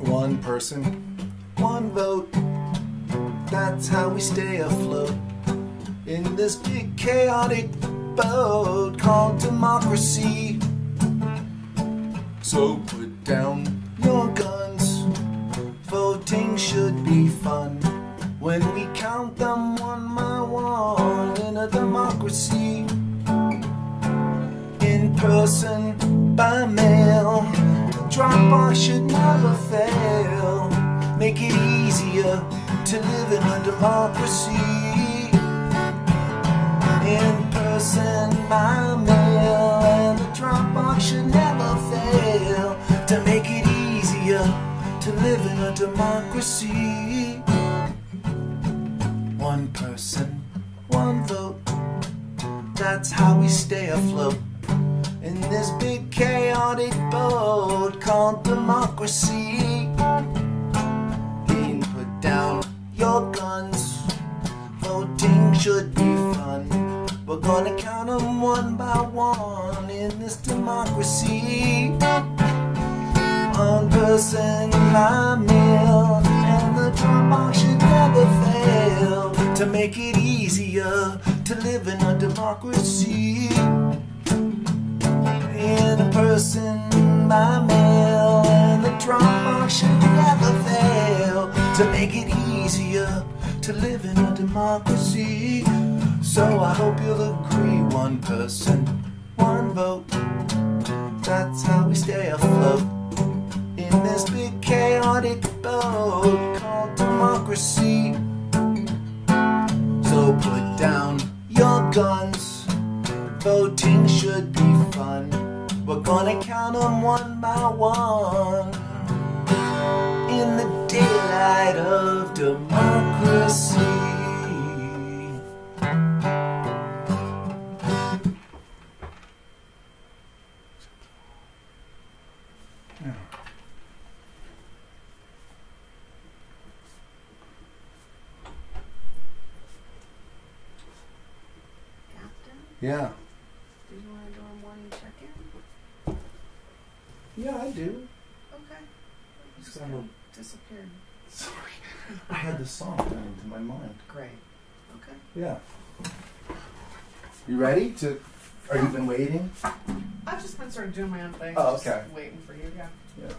One person, one vote. That's how we stay afloat in this big chaotic boat called democracy. So put down your guns. Voting should be fun when we count them one by one in a democracy. Person, by mail, Dropbox should never fail. Make it easier to live in a democracy. In person, by mail, and the Dropbox should never fail. To make it easier to live in a democracy. One person, one vote. That's how we stay afloat in this big chaotic boat called democracy. Put down your guns. Voting should be fun. We're gonna count them one by one in this democracy. One person, my meal, and the Dropbox should never fail to make it easier to live in a democracy in person by mail and the Dropbox should never fail to make it easier to live in a democracy. So I hope you'll agree, one person, one vote. That's how we stay afloat in this big chaotic boat called democracy. So put down your guns. We're gonna count them one by one in the daylight of democracy. Captain, Yeah. do you want to do a morning check-in? Yeah, I do. Okay. Just Just kind of- disappeared. Sorry. I had the song coming into my mind. Great. Okay. Yeah. You ready to? Are you been waiting? I've just been sort of doing my own thing. Oh, just okay. Waiting for you, yeah. Yeah.